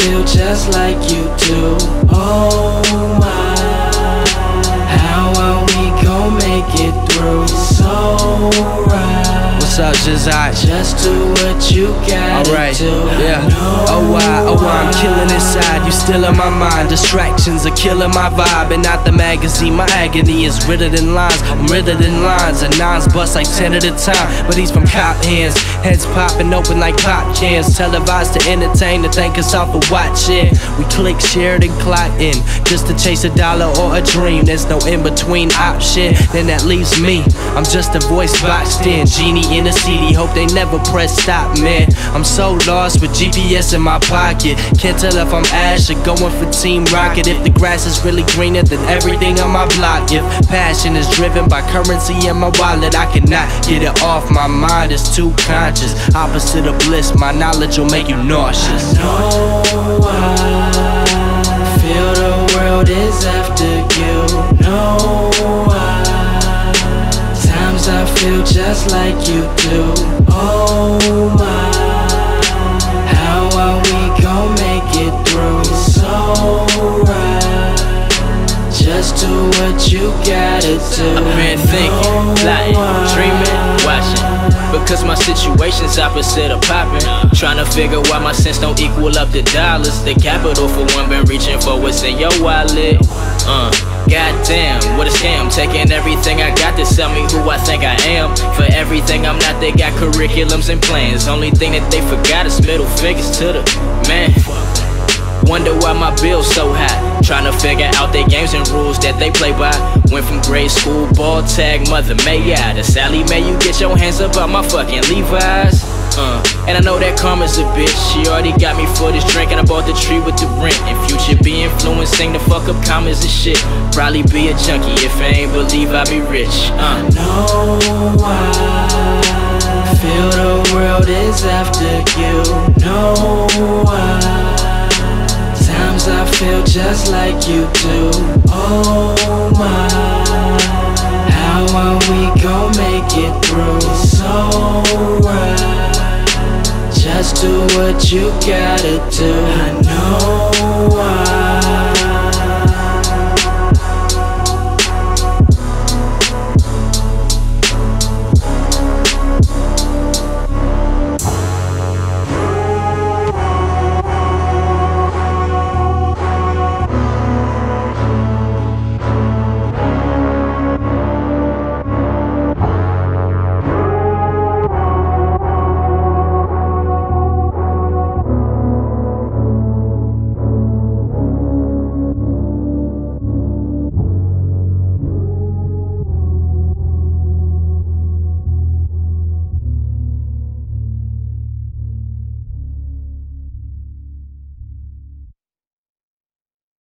feel just like you do. Oh up, Jizai? Just do what you gotta Alright, yeah. Oh, oh why, oh why, I'm killing inside. You still in my mind. Distractions are killing my vibe, and not the magazine. My agony is riddler than lines. I'm riddler than lines, and nines bust like ten at a time. But he's from cop hands, heads popping open like pop cans. Televised to entertain, to thank us all for watching. We click, shared, and clock in just to chase a dollar or a dream. There's no in between option. Then that leaves me. I'm just a voice boxed in, genie in a CD. Hope they never press stop, man. I'm so lost with GPS in my pocket. Can't tell if I'm Ash or going for Team Rocket. If the grass is really greener than everything on my block. If passion is driven by currency in my wallet, I cannot get it off my mind. It's too conscious. Opposite of bliss, my knowledge will make you nauseous. I feel just like you do. Oh my, how are we gon' make it through? So right, just do what you gotta do. I've been thinking, watching. Because my situation's opposite of popping. Trying to figure why my cents don't equal up the dollars. The capital for one been reaching for what's in your wallet. Uh, goddamn, what a scam. Taking everything I got to sell me who I think I am. For everything I'm not, they got curriculums and plans. Only thing that they forgot is middle fingers to the man. Wonder why my bill's so high. Trying to figure out their games and rules they play by. Went from grade school ball tag, mother may I to Sallie Mae. You get your hands up on my fucking Levi's. Uh, and I know that karma's a bitch. She already got me for this drink, and I bought the tree with the rent. And future be influencing the fuck up commas and shit. Probably be a junkie if I ain't believe I be rich. Uh. No, I feel the world is after you. Feel just like you do. Oh my, how are we gon' make it through? So right, just do what you gotta do. I